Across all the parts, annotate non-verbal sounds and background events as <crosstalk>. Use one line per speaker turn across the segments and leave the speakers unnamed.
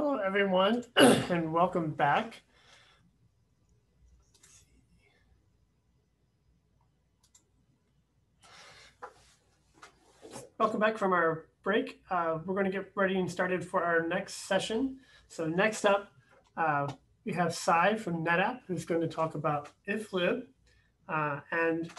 Hello, everyone, <clears throat> and welcome back. Welcome back from our break. Uh, we're going to get ready and started for our next session. So next up, uh, we have Sai from NetApp, who's going to talk about iflib. Uh, and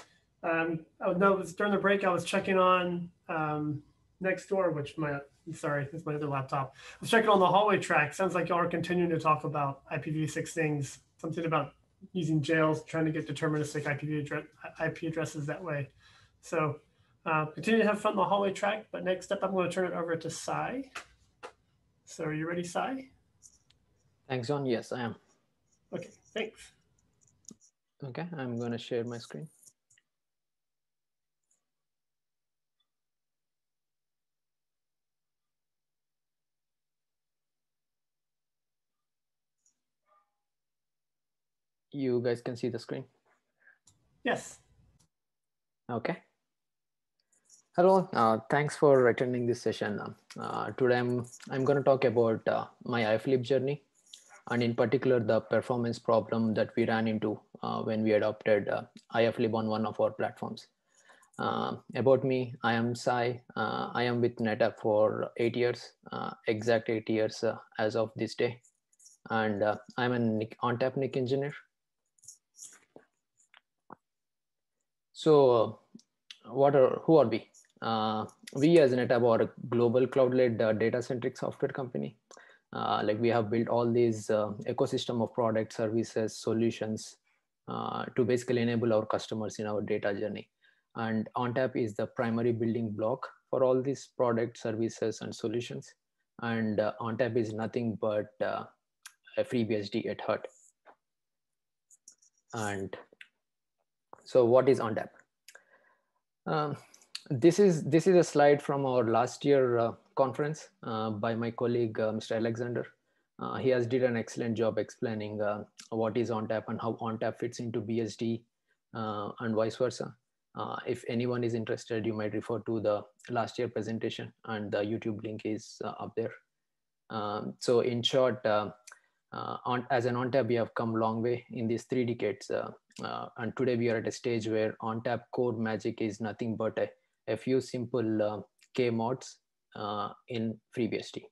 um, oh, no, during the break, I was checking on um, Nextdoor, which my sorry, it's my other laptop. I was checking on the hallway track. Sounds like y'all are continuing to talk about IPv6 things, something about using jails, trying to get deterministic IPv address, IP addresses that way. So uh, continue to have fun on the hallway track, but next up, I'm going to turn it over to Sai. So are you ready, Sai?
Thanks, John. Yes, I am.
Okay, thanks.
Okay, I'm going to share my screen. You guys can see the screen?
Yes.
Okay. Hello, uh, thanks for attending this session. Uh, today I'm, I'm going to talk about uh, my iflib journey and in particular the performance problem that we ran into uh, when we adopted uh, iflib on one of our platforms. Uh, about me, I am Sai. I am with NetApp for eight years, exact eight years as of this day. And I'm an ONTAP NIC engineer. So what are, who are we? Uh, we as NetApp are a global cloud-led uh, data-centric software company. Uh, like we have built all these uh, ecosystem of products, services, solutions uh, to basically enable our customers in our data journey. And ONTAP is the primary building block for all these products, services, and solutions. And uh, ONTAP is nothing but a FreeBSD at heart. And so what is ONTAP? Um, this is this is a slide from our last year uh, conference uh, by my colleague uh, Mr. Alexander. Uh, he has did an excellent job explaining uh, what is ONTAP and how ONTAP fits into BSD uh, and vice versa. if anyone is interested, you might refer to the last year presentation and the YouTube link is up there. Um, so in short, on, as an ONTAP, we have come long way in these three decades. and today we are at a stage where ONTAP core magic is nothing but a a few simple uh, K mods uh, in FreeBSD.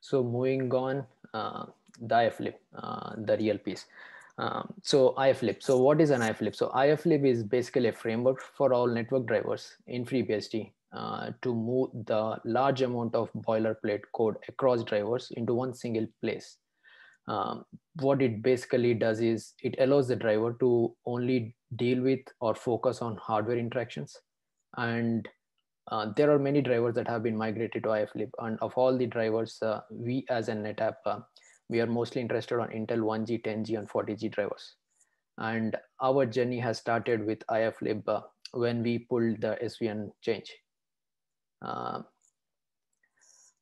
So moving on, uh, the iflib, uh, the real piece. Um, so iflib. So what is an iflib? So iflib is basically a framework for all network drivers in FreeBSD uh, to move the large amount of boilerplate code across drivers into one single place. Um, what it basically does is it allows the driver to only deal with or focus on hardware interactions. And uh, there are many drivers that have been migrated to iflib. And of all the drivers, uh, we as a NetApp, uh, we are mostly interested on Intel 1G, 10G, and 40G drivers. And our journey has started with iflib uh, when we pulled the SVN change. Uh,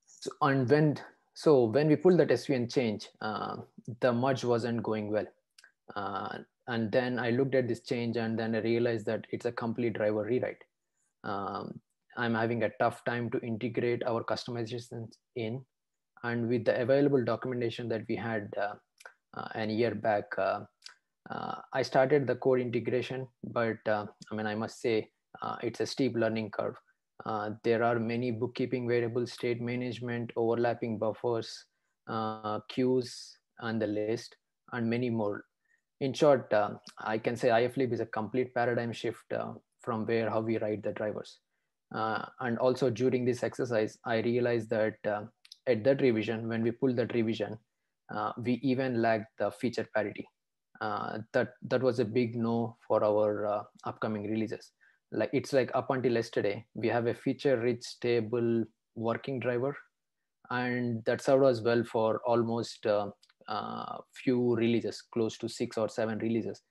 so, and when so when we pulled that SVN change, uh, the merge wasn't going well. Uh, and then I looked at this change and then I realized that it's a complete driver rewrite. Um, I'm having a tough time to integrate our customizations in. And with the available documentation that we had uh, uh, an year back, uh, uh, I started the code integration, but I mean, I must say it's a steep learning curve. Uh, there are many bookkeeping variables, state management, overlapping buffers, uh, queues, and the list, and many more. In short, uh, I can say iflib is a complete paradigm shift uh, from where how we write the drivers. Uh, and also during this exercise, I realized that at that revision, when we pulled that revision, we even lacked the feature parity. that that was a big no for our upcoming releases like it's like up until yesterday we have a feature rich stable working driver. And that served us well for almost uh, uh, few releases close to six or seven releases.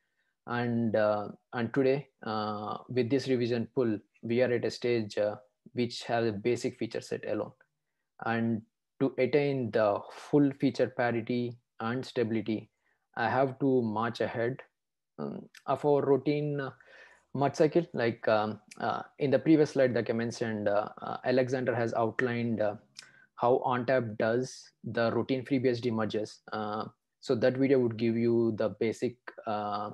And uh, and today uh, with this revision pull we are at a stage uh, which has a basic feature set alone. And to attain the full feature parity and stability i have to march ahead um, of our routine merge cycle like um, uh, in the previous slide that i mentioned uh, uh, alexander has outlined uh, how ONTAP does the routine FreeBSD merges. Uh, so that video would give you the basic uh,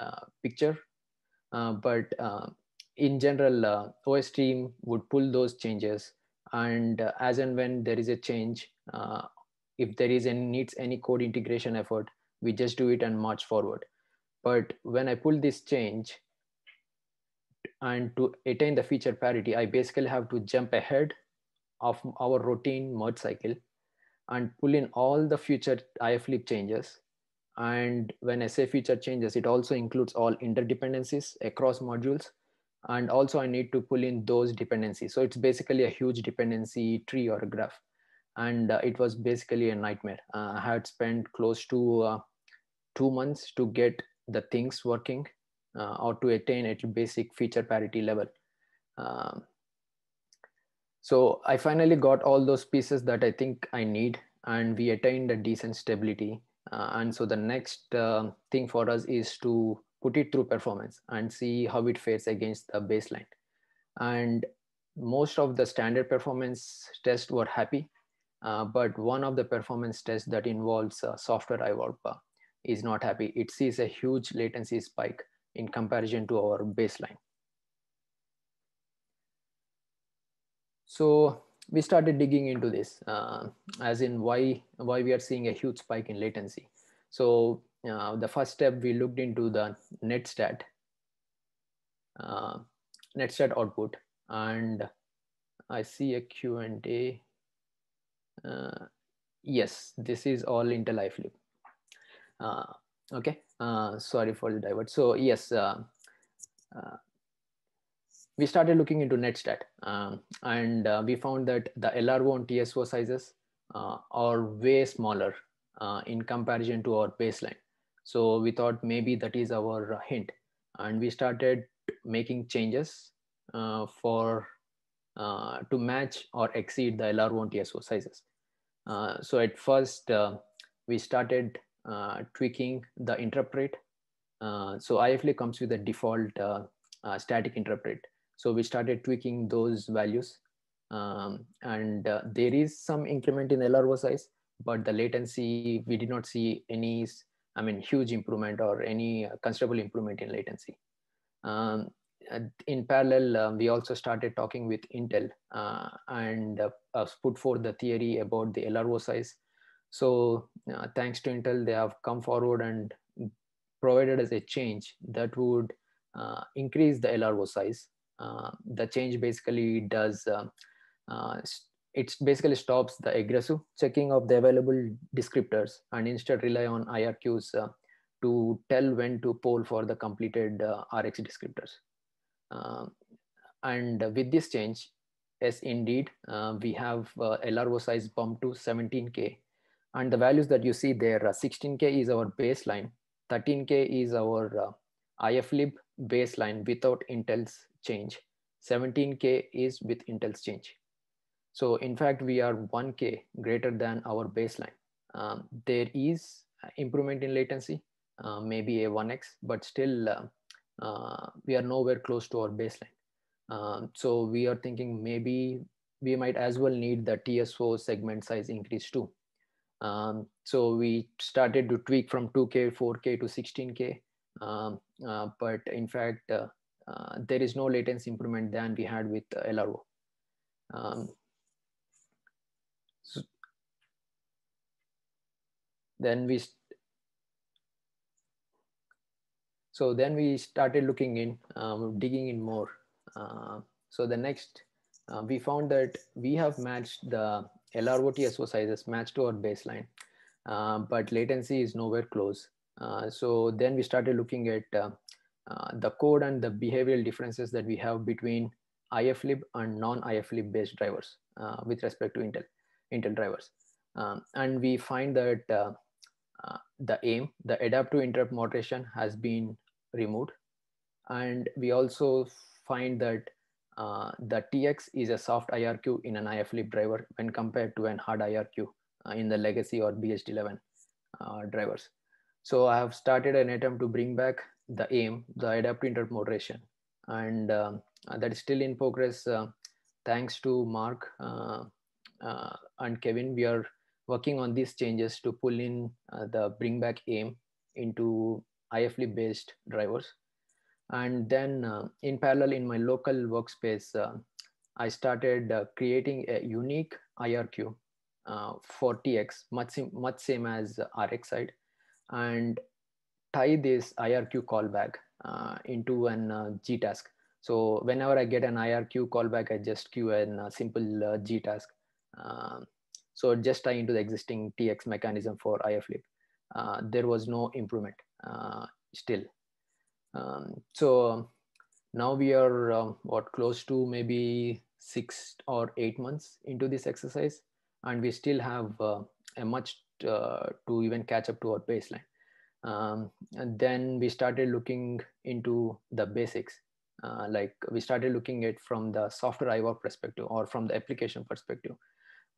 uh, picture, uh, but uh, in general, uh, OS team would pull those changes, and as and when there is a change, if there is any needs any code integration effort, we just do it and march forward. But when I pull this change, and to attain the feature parity, I basically have to jump ahead of our routine merge cycle and pull in all the future iflib changes. And when I say feature changes, it also includes all interdependencies across modules. And also I need to pull in those dependencies. So it's basically a huge dependency tree or a graph. And uh, it was basically a nightmare. Uh, I had spent close to uh, two months to get the things working uh, or to attain a basic feature parity level. Um, so I finally got all those pieces that I think I need and we attained a decent stability. Uh, and so the next uh, thing for us is to put it through performance and see how it fares against the baseline. And most of the standard performance tests were happy, uh, but one of the performance tests that involves software uh, is not happy. It sees a huge latency spike in comparison to our baseline. So we started digging into this, uh, as in why why we are seeing a huge spike in latency. So uh, the first step we looked into the netstat, uh, netstat output, and I see a Q and A. Uh, yes, this is all Intel iflib. Uh, okay, uh, sorry for the divert. So yes, we started looking into netstat um, and uh, we found that the LRO and TSO sizes uh, are way smaller uh, in comparison to our baseline. So we thought maybe that is our hint and we started making changes uh, for uh, to match or exceed the LRO and TSO sizes. Uh, so at first we started tweaking the interrupt. rate. so IFLIB comes with a default static interrupt. so we started tweaking those values um, and uh, there is some increment in LRO size, but the latency, we did not see any, I mean, huge improvement or any considerable improvement in latency. Um, in parallel, uh, we also started talking with Intel uh, and uh, put forth the theory about the LRO size. So uh, thanks to Intel, they have come forward and provided us a change that would uh, increase the LRO size uh, the change basically does uh, uh, it basically stops the aggressive checking of the available descriptors and instead rely on IRQs uh, to tell when to poll for the completed uh, RX descriptors. Uh, and with this change, yes, indeed, we have LRO size bumped to 17K. And the values that you see there, 16K is our baseline, 13K is our IFLib baseline without Intel's change. 17K is with Intel's change. So in fact, we are 1K greater than our baseline. Um, there is improvement in latency, uh, maybe a 1X, but still uh, uh, we are nowhere close to our baseline. Um, so we are thinking maybe we might as well need the TSO segment size increase too. Um, so we started to tweak from 2K, 4K to 16K. Um, uh, but in fact, uh, uh, there is no latency improvement than we had with LRO. Um, so then we so then we started looking in um, digging in more uh, so the next uh, we found that we have matched the LRO TSO sizes matched to our baseline uh, but latency is nowhere close uh, so then we started looking at uh, the code and the behavioral differences that we have between IFLib and non-IFLib based drivers uh, with respect to Intel, Intel drivers. Um, and we find that uh, uh, the AIM, the adaptive interrupt moderation has been removed. And we also find that uh, the TX is a soft IRQ in an IFLib driver when compared to an hard IRQ uh, in the legacy or BSD11 drivers. So I have started an attempt to bring back the aim, the adaptive interrupt moderation. And um, that is still in progress uh, thanks to Mark uh, uh, and Kevin, we are working on these changes to pull in uh, the bring back aim into iflib based drivers. And then uh, in parallel in my local workspace, uh, I started uh, creating a unique IRQ uh, for TX, much, much same as RX side, and tie this IRQ callback uh, into an uh, G task. So whenever I get an IRQ callback, I just queue a simple uh, G task. Um, so just tie into the existing TX mechanism for IFLib. Uh, there was no improvement uh, still. Um, so now we are um, what close to maybe six or eight months into this exercise, and we still have uh, a much uh, to even catch up to our baseline. Um, and then we started looking into the basics. Uh, like we started looking at from the software iWARP perspective or from the application perspective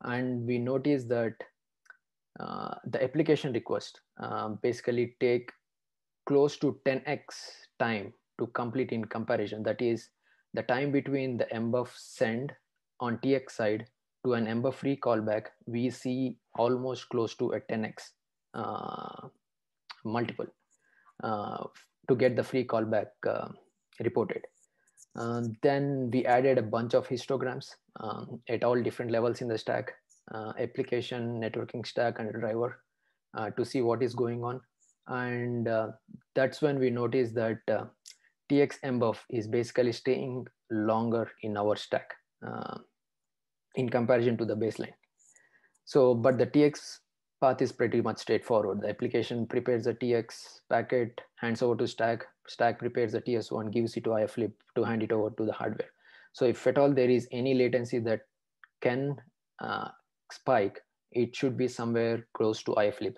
and we noticed that uh, the application request uh, basically take close to 10x time to complete in comparison. That is the time between the mbuf send on TX side to an mbuf free callback, we see almost close to a 10x uh, multiple uh, to get the free callback uh, reported. Um, then we added a bunch of histograms um, at all different levels in the stack, uh, application, networking stack, and driver uh, to see what is going on. And uh, that's when we notice that uh, TX mbuf is basically staying longer in our stack uh, in comparison to the baseline. So, but the TX path is pretty much straightforward. The application prepares a TX packet, hands over to stack, stack prepares the TS1, gives it to iflib to hand it over to the hardware. So if at all there is any latency that can uh, spike, it should be somewhere close to iflib.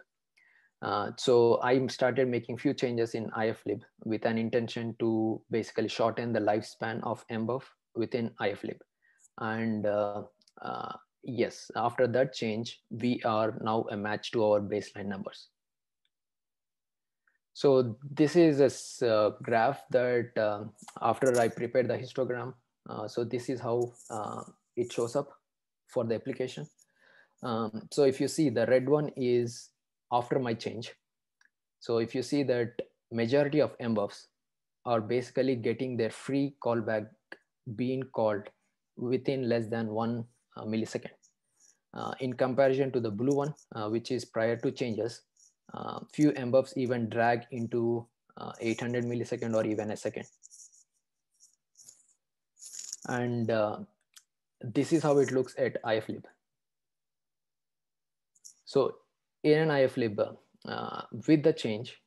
Uh, so I started making few changes in iflib with an intention to basically shorten the lifespan of mbuf within iflib. And uh, uh, yes, after that change, we are now a match to our baseline numbers. So this is a uh, graph that uh, after I prepared the histogram, uh, so this is how uh, it shows up for the application. Um, so if you see the red one is after my change. So if you see that majority of mbufs are basically getting their free callback being called within less than one uh, millisecond. Uh, in comparison to the blue one, which is prior to changes, uh, few mbufs even drag into uh, 800 millisecond or even a second. And uh, this is how it looks at iflib. So in an iflib, uh, with the change,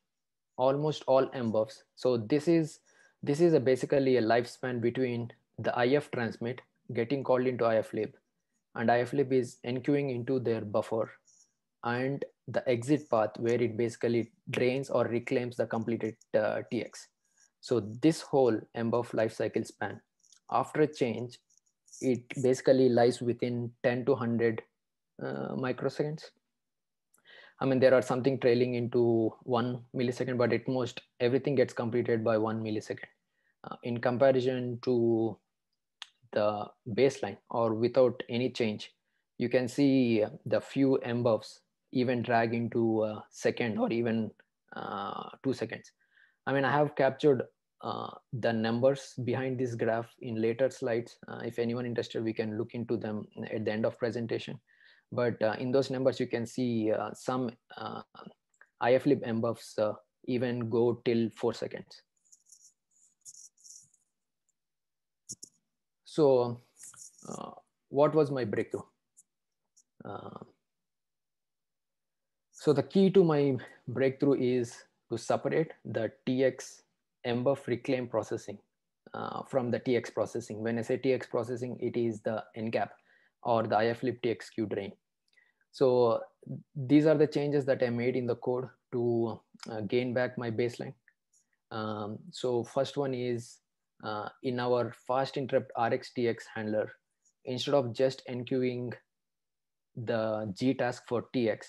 almost all mbufs. So this is this is a basically a lifespan between the IF transmit getting called into IF iflib and IF iflib is enqueuing into their buffer and the exit path where it basically drains or reclaims the completed uh, TX. So this whole mbuf lifecycle span, after a change, it basically lies within 10 to 100 uh, microseconds. I mean, there are something trailing into one millisecond, but at most everything gets completed by one millisecond. Uh, in comparison to the baseline or without any change, you can see the few mbufs even drag into a second or even uh, two seconds. I mean, I have captured uh, the numbers behind this graph in later slides. Uh, if anyone interested, we can look into them at the end of presentation. But uh, in those numbers, you can see uh, some uh, iflib mbufs even go till four seconds. So what was my breakthrough? So the key to my breakthrough is to separate the TX mbuf reclaim processing uh, from the TX processing. When I say TX processing, it is the encap or the IFLIB TX drain. So these are the changes that I made in the code to uh, gain back my baseline. Um, so first one is uh, in our fast interrupt RxTX handler, instead of just enqueuing the G task for TX,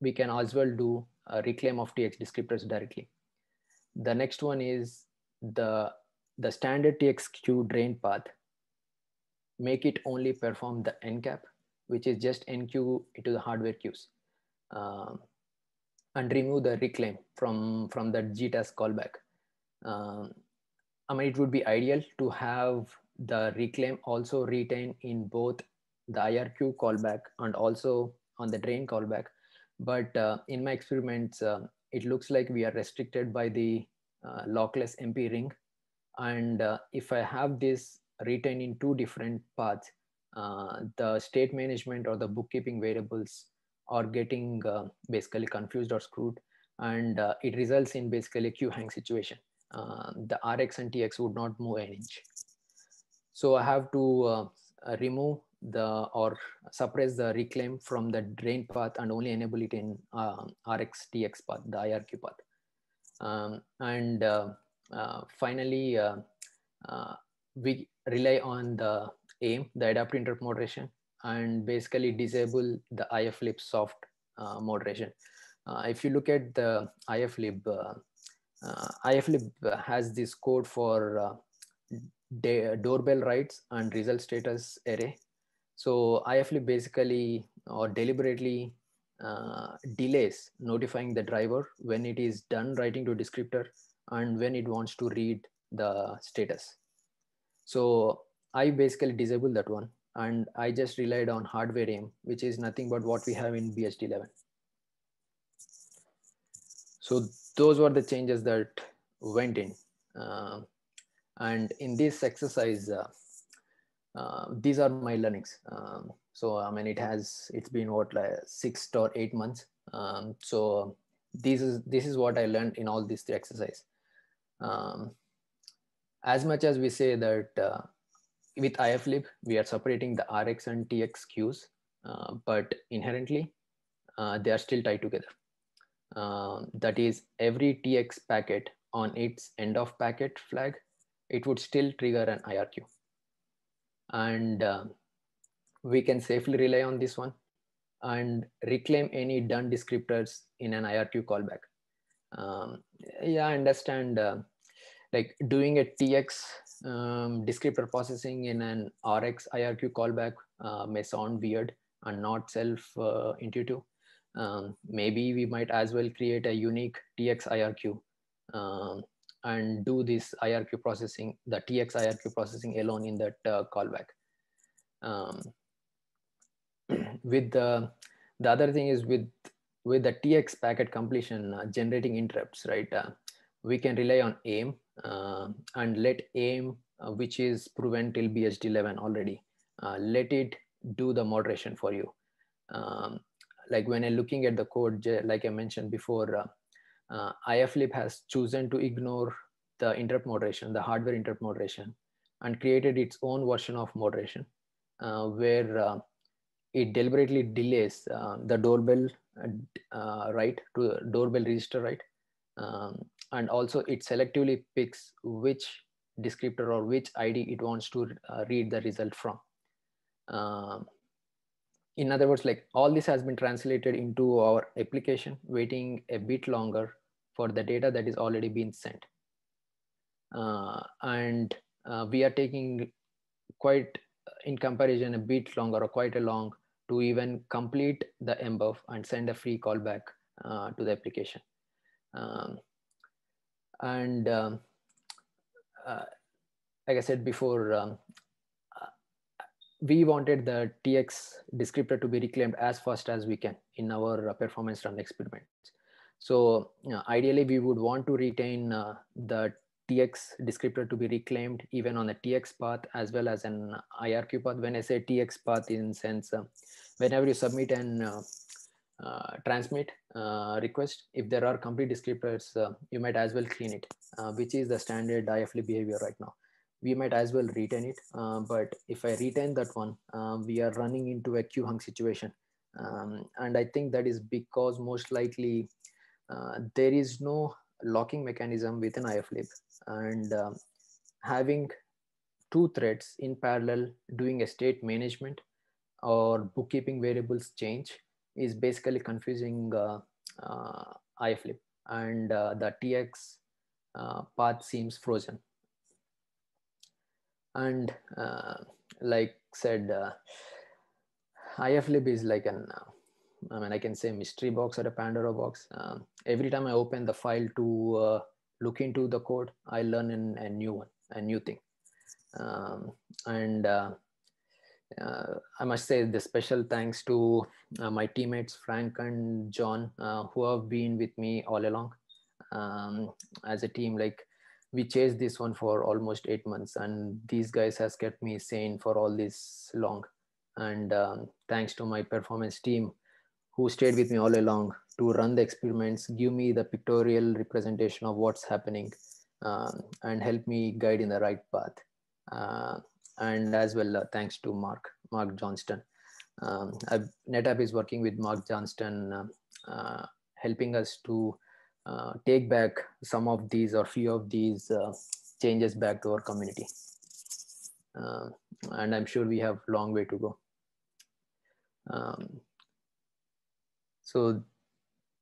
we can as well do a reclaim of TX descriptors directly. The next one is the, the standard TX queue drain path. Make it only perform the encap which is just enqueue into the hardware queues um, and remove the reclaim from, from that GTAS callback. Um, I mean, it would be ideal to have the reclaim also retained in both the IRQ callback and also on the drain callback. But uh, in my experiments, uh, it looks like we are restricted by the uh, lockless MP ring. And uh, if I have this retained in two different paths, uh, the state management or the bookkeeping variables are getting uh, basically confused or screwed. And it results in basically a queue hang situation. the RX and TX would not move an inch. So I have to remove the or suppress the reclaim from the drain path and only enable it in uh, RX TX path, the IRQ path. Um, and uh, uh, finally, uh, uh, we rely on the AIM, the adaptive interrupt moderation, and basically disable the iflib soft uh, moderation. if you look at the iflib, iflib has this code for doorbell writes and result status array so IFLib basically or deliberately uh, delays notifying the driver when it is done writing to descriptor and when it wants to read the status. So I basically disabled that one and I just relied on hardware aim, which is nothing but what we have in BSD11. So those were the changes that went in. Uh, and in this exercise, uh, uh, these are my learnings. Um, so I mean, it has it's been what like six or eight months. Um, so this is this is what I learned in all these three exercises. Um, as much as we say that uh, with iflib we are separating the rx and tx queues, uh, but inherently uh, they are still tied together. Um, that is, every tx packet on its end of packet flag, it would still trigger an IRQ and uh, we can safely rely on this one and reclaim any done descriptors in an IRQ callback. Um, yeah, I understand uh, like doing a TX um, descriptor processing in an RX IRQ callback uh, may sound weird and not self uh, intuitive. Um, maybe we might as well create a unique TX IRQ um, and do this IRQ processing, the TX IRQ processing alone in that uh, callback. Um, <clears throat> with the, the other thing is with, with the TX packet completion uh, generating interrupts, right? Uh, we can rely on AIM and let AIM, uh, which is proven till BSD11 already, uh, let it do the moderation for you. Um, like when I'm looking at the code, like I mentioned before, uh, uh, iflib has chosen to ignore the interrupt moderation, the hardware interrupt moderation, and created its own version of moderation, uh, where uh, it deliberately delays uh, the doorbell uh, write to doorbell register write, um, and also it selectively picks which descriptor or which ID it wants to uh, read the result from. Um, in other words, like all this has been translated into our application, waiting a bit longer for the data that is already been sent. Uh, and uh, we are taking quite in comparison a bit longer or quite a long to even complete the mbuf and send a free callback uh, to the application. Um, and um, uh, like I said before, um, uh, we wanted the TX descriptor to be reclaimed as fast as we can in our performance run experiments. So ideally, we would want to retain uh, the TX descriptor to be reclaimed even on a TX path as well as an IRQ path. When I say TX path in sense, uh, whenever you submit an uh, uh, transmit uh, request, if there are complete descriptors, uh, you might as well clean it, uh, which is the standard IFLib behavior right now. We might as well retain it, but if I retain that one, we are running into a queue hung situation. Um, and I think that is because most likely there is no locking mechanism within iflib and um, having two threads in parallel doing a state management or bookkeeping variables change is basically confusing uh, uh, iflib and uh, the tx uh, path seems frozen. And uh, like said uh, iflib is like an uh, i mean i can say mystery box or a pandora box. Um, every time i open the file to uh, look into the code i learn a new one a new thing. Um, and uh, uh, I must say the special thanks to uh, my teammates Frank and John uh, who have been with me all along um, as a team. Like we chased this one for almost eight months, and these guys has kept me sane for all this long. And um, thanks to my performance team who stayed with me all along to run the experiments, give me the pictorial representation of what's happening, um, and help me guide in the right path. Uh, and as well uh, thanks to Mark, Mark Johnston. Um, NetApp is working with Mark Johnston, uh, uh, helping us to uh, take back some of these or few of these uh, changes back to our community. Um, and I'm sure we have long way to go. Um, so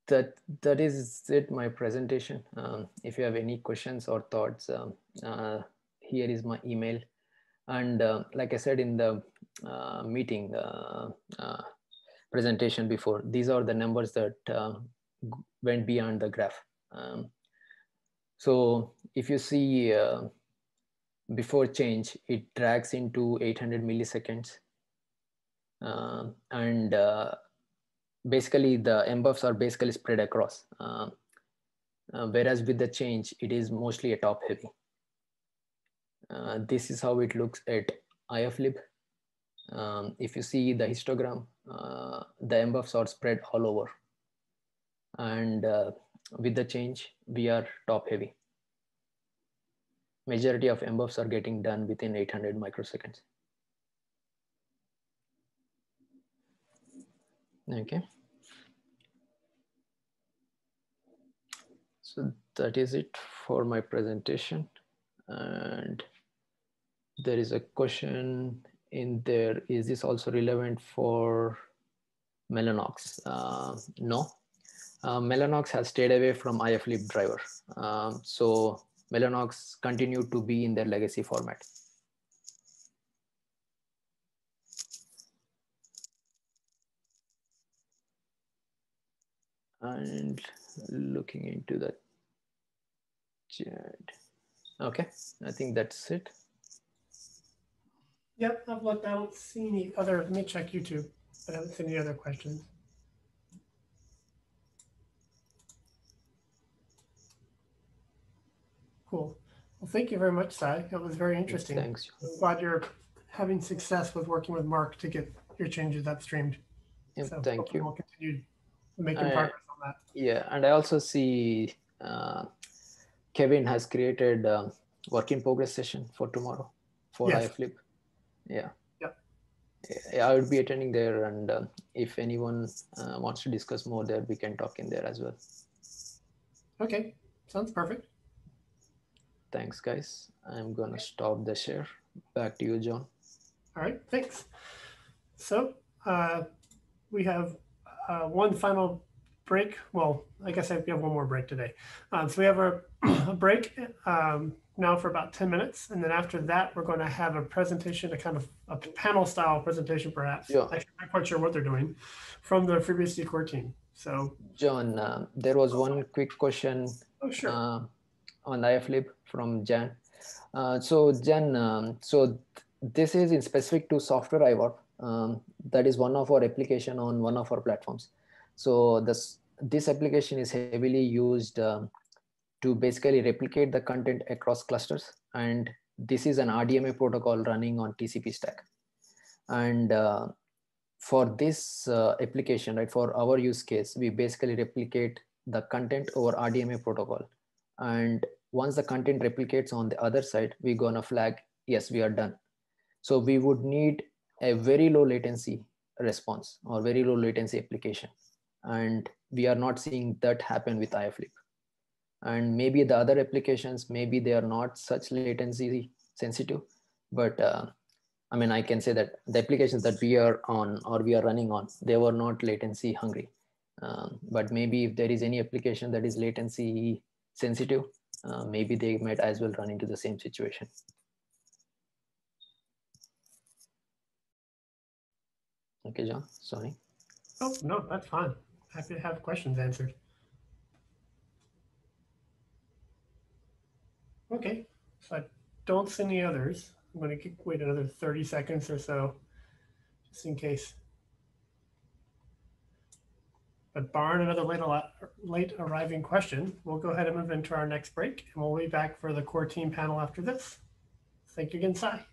that that is it my presentation um, if you have any questions or thoughts um, uh, here is my email. And uh, like i said in the uh, meeting uh, uh, presentation before these are the numbers that uh, went beyond the graph. Um, so if you see before change it drags into 800 milliseconds. And basically the mbufs are basically spread across. Whereas with the change it is mostly a top heavy uh, this is how it looks at iflib. Um, if you see the histogram, uh, the mbufs are spread all over. And uh, with the change, we are top heavy. Majority of mbufs are getting done within 800 microseconds. Okay. So that is it for my presentation. And there is a question in there is this also relevant for mellanox? Uh, no. Uh, mellanox has stayed away from iflib driver. Um, so mellanox continued to be in their legacy format. And looking into the chat okay i think that's it
Yep, I've looked. I don't see any other. Let me check YouTube, but I don't see any other questions. Cool. Well, thank you very much, Sai. That was very interesting.
Thanks.
I'm glad you're having success with working with Mark to get your changes upstreamed.
Yep, so thank you.
We'll continue making I, progress on that.
Yeah, and I also see uh, Kevin has created a work in progress session for tomorrow for yes. iflib yeah. Yeah i would be attending there and uh, if anyone uh, wants to discuss more there we can talk in there as well.
Okay. Sounds perfect.
Thanks guys. I'm gonna stop the share. Back to you john.
All right. Thanks. So uh, we have uh, one final break. Well i guess we have one more break today. Um, so we have a, a break um, now for about 10 minutes. And then after that, we're going to have a presentation, a kind of a panel style presentation, perhaps.
Yeah.
I'm not quite sure what they're doing from the FreeBSD core team. So,
John, uh, there was one quick question
oh, sure.
uh, on iflib from Jan. Uh, so, Jan, um, so this is in specific to software iWARP. Um, that is one of our application on one of our platforms. So this this application is heavily used um, to basically replicate the content across clusters. And this is an RDMA protocol running on TCP stack. And uh, for this uh, application, right, for our use case, we basically replicate the content over RDMA protocol. And once the content replicates on the other side, we're gonna flag, yes, we are done. So we would need a very low latency response or very low latency application. And we are not seeing that happen with iflib and maybe the other applications maybe they are not such latency sensitive but uh, i mean i can say that the applications that we are on or we are running on they were not latency hungry um, but maybe if there is any application that is latency sensitive uh, maybe they might as well run into the same situation Okay, John, sorry.
Oh, no, that's fine. Happy to have questions answered. Okay, so I don't see any others. I'm going to wait another 30 seconds or so, just in case. But barring another late, late arriving question, we'll go ahead and move into our next break, and we'll be back for the core team panel after this. Thank you again, Sai.